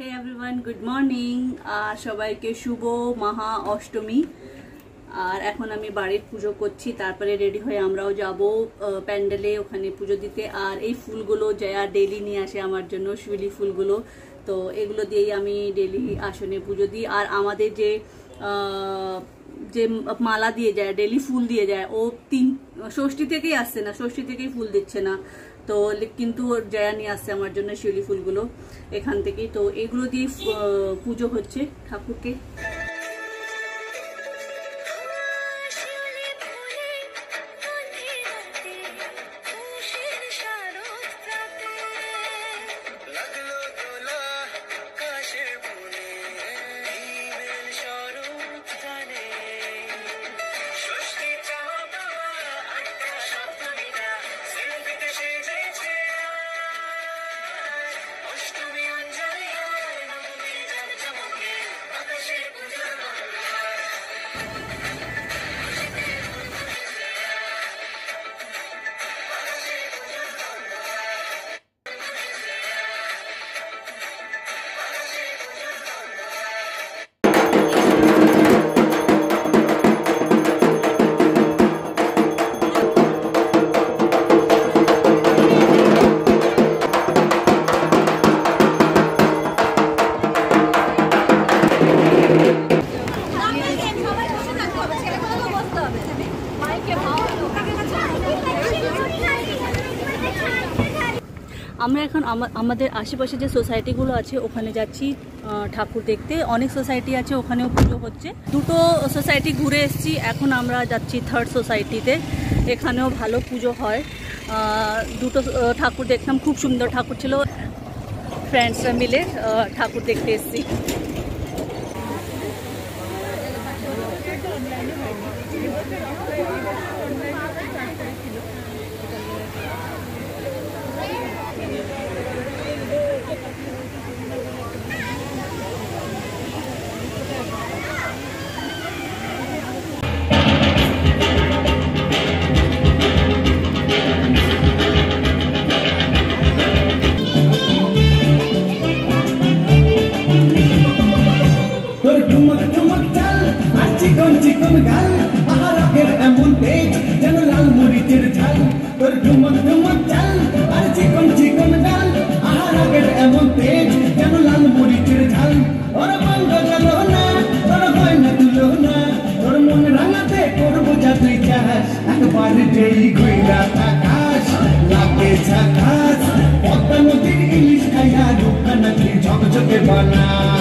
হে everyone good morning আর সবাইকে শুভ মহা অষ্টমী। আর এখন আমি বাড়ির পুজো করছি, তারপরে রেডি হয়ে আমরাও যাব প্যান্ডেলে ওখানে পুজো দিতে। আর এই ফুলগুলো জয়া ডেলি নিয়ে আসে আমার জন্য, শিউলি ফুলগুলো। তো এগুলো দিয়েই আমি ডেলি আসনে পুজো দিই। আর আমাদের যে যে মালা দিয়ে যায় ডেলি ফুল দিয়ে যায়, ও তিন, ষষ্ঠী থেকেই আসছে না, ষষ্ঠী থেকেই ফুল দিচ্ছে না। তো কিন্তু জয়া নিয়ে আসছে আমার জন্য, শিউলি ফুলগুলো এখান থেকেই। তো এগুলো দিয়ে পুজো হচ্ছে ঠাকুরকে। আমাদের আশেপাশে যে সোসাইটিগুলো আছে, ওখানে যাচ্ছি ঠাকুর দেখতে। অনেক সোসাইটি আছে, ওখানেও পুজো হচ্ছে। দুটো সোসাইটি ঘুরে এসছি। এখন আমরা যাচ্ছি থার্ড সোসাইটিতে এখানেও ভালো পুজো হয়। দুটো ঠাকুর দেখলাম খুব সুন্দর ঠাকুর ছিল। ফ্রেন্ডসরা মিলে ঠাকুর দেখতে এসেছি। তোর ঠুমক ঠুমক চাল, আর চিকন চিকন গাল আহারাকের এমন তেজ যেন লাল মরিচের ঝাল। ওর বন্ধ গেল না তোর হয় না তুলো না। তোর মন রাঙাতে করব যা তুই চাস। একবার যেই ঘুইরা আকাশ লাগে ঝাকাস পদ্মা নদীর ইলিশ খাইয়া নাকি ঝকঝকে বানাস।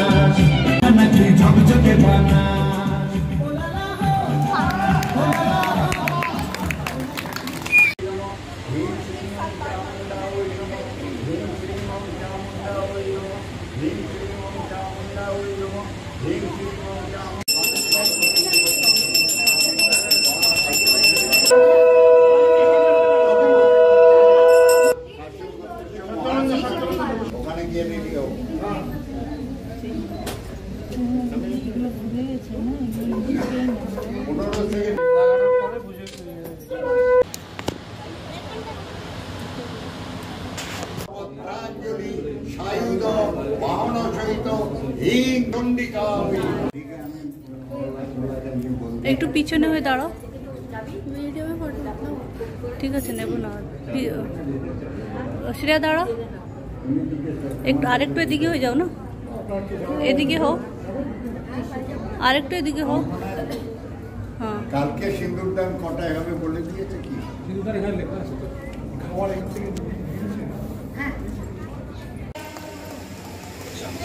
একটু পিছনে হয়ে দাঁড়াও। ঠিক আছে, নেব না। শ্রেয়া, দাঁড়াও। একটু আরেকটু এদিকে হয়ে যাও না? এদিকে হও। আরেকটু এদিকে হোক হ্যাঁ। কালকে সিন্দুরদান কটায় হবে বলে দিয়েছে কি?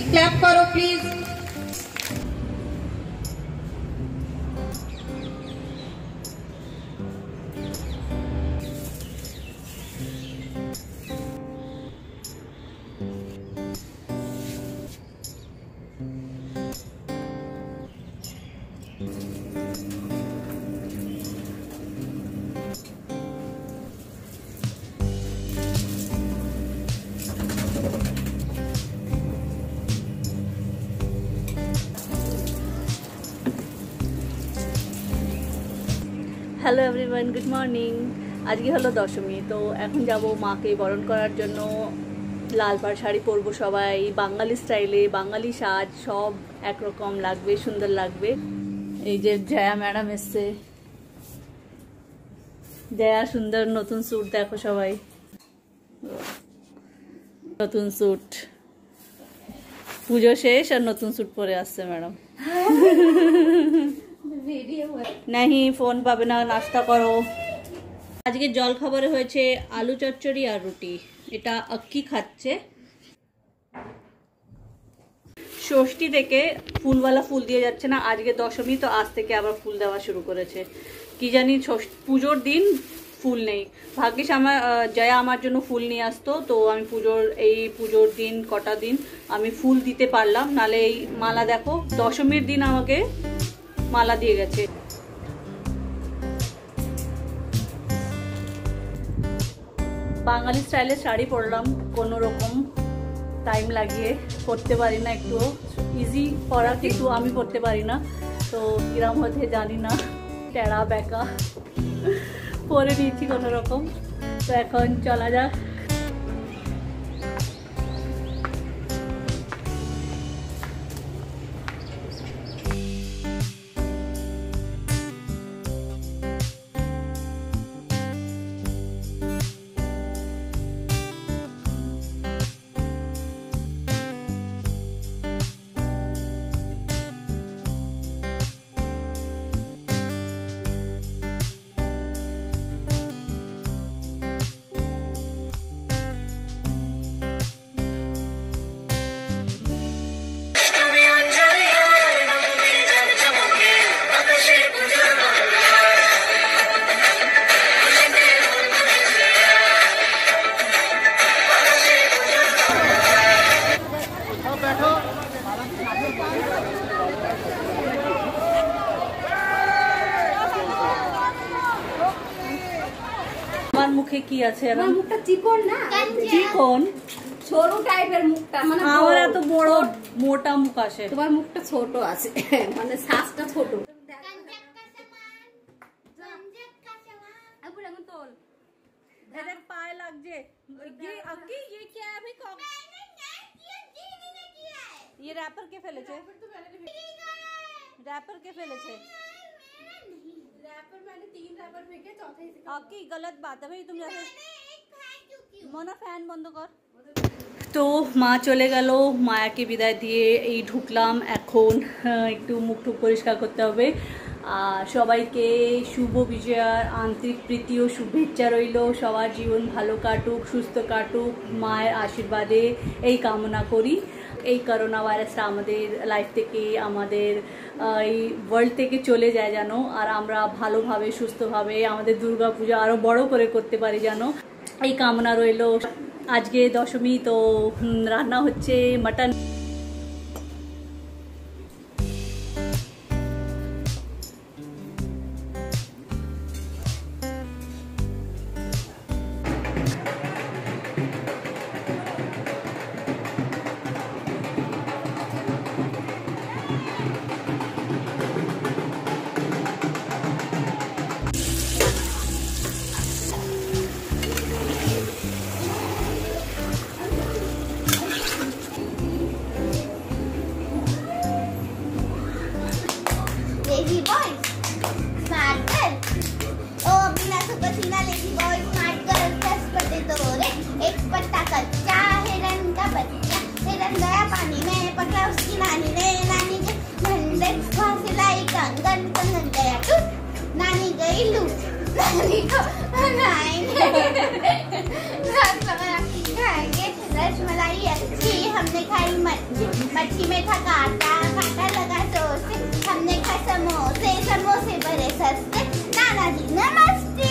ক্ল্যাপ করো please hello everyone good morning আজকে হলো দশমী, তো এখন যাব মাকে বরণ করার জন্য। লাল পাড় শাড়ি পরবো সবাই, বাঙালি স্টাইলে, বাঙালি সাজ, সব একরকম লাগবে, সুন্দর লাগবে। এই যে জয়া ম্যাডাম এসছে। জয়া, সুন্দর নতুন স্যুট দেখো সবাই। নতুন স্যুট পুজো শেষ আর নতুন স্যুট পরে আসছে ম্যাডাম। নাহি ফোন পাবে না নাস্তা করো আজকে জল খাবারে হয়েছে আলু চচ্চড়ি আর রুটি এটা আক্কি খাচ্ছে ষষ্ঠী থেকে ফুলওয়ালা ফুল দিয়ে যাচ্ছে না আজকে দশমী তো আজ থেকে আবার ফুল দেওয়া শুরু করেছে কি জানি পুজোর দিন ফুল নেই। ভাগ্যিস আমার জয়া আমার জন্য ফুল নিয়ে আসতো, তো আমি পুজোর, এই পুজোর দিন, কটা দিন আমি ফুল দিতে পারলাম। নালে এই মালা দেখো, দশমীর দিন আমাকে মালা দিয়ে গেছে। বাঙালি স্টাইলে শাড়ি পরলাম, কোনো রকম টাইম লাগিয়ে পরতে পারি না একটু। ইজি পরা কিন্তু আমি পরতে পারি না। তো কিরাম হচ্ছে জানি না। টেরা বেকা পরে নিয়েছি কোনো রকম। তো এখন চলা যাক। মুখে কি আছে তোমার এরকম মুখটা চিকন না চিকন সরু টাইপের মুখটা মানে আমার গোল। এত বড় মোটা মুখ আসে তোমার মুখটা ছোট আছে মানে শ্বাসটা ছোট আপুর এখন তোল এদের পায়ে লাগছে ये अक्की ये क्या है भाई कौन ये रैपर के ফেলেছে रैपर के ফেলেছে अक्की गलत बात है भाई तुम जैसे মনা ফ্যান বন্ধ কর তো মা চলে গেল মায়াকে বিদায় দিয়ে এই ঢুকলাম এখন আহ, একটু মুখ টুক পরিষ্কার করতে হবে আর সবাইকে শুভ বিজয়ার আন্তরিক প্রীতি ও শুভেচ্ছা রইল সবার জীবন ভালো কাটুক সুস্থ কাটুক মায়ের আশীর্বাদে এই কামনা করি এই করোনা ভাইরাসটা আমাদের লাইফ থেকে, আমাদের এই ওয়ার্ল্ড থেকে চলে যায় যেন, আর আমরা ভালোভাবে, সুস্থভাবে আমাদের দুর্গা পুজো আরও বড় করে করতে পারি যেন। এই কামনা রইল। আজকে দশমী, তো রান্না হচ্ছে mutton Lazy boys, smart girl. Oh, बिना तो पसीना lazy boy, smart girl, दस पत्ते तोड़े, एक पत्ता कच्चा, हिरन का बच्चा, हिरन गया पानी में, पकड़ा उसकी नानी ने, नानी के झंडे, वहाँ से लाई कंगन, कंगन गया टूट, नानी गई लूट, नानी को बनाएँगे, रसमलाई हमने खाई मच्छी मच्छी में था काटा काटा लगा ज़ोर से हमने खाए समोसे समोसे बड़े सस्ते। नाना जी नमस्ते।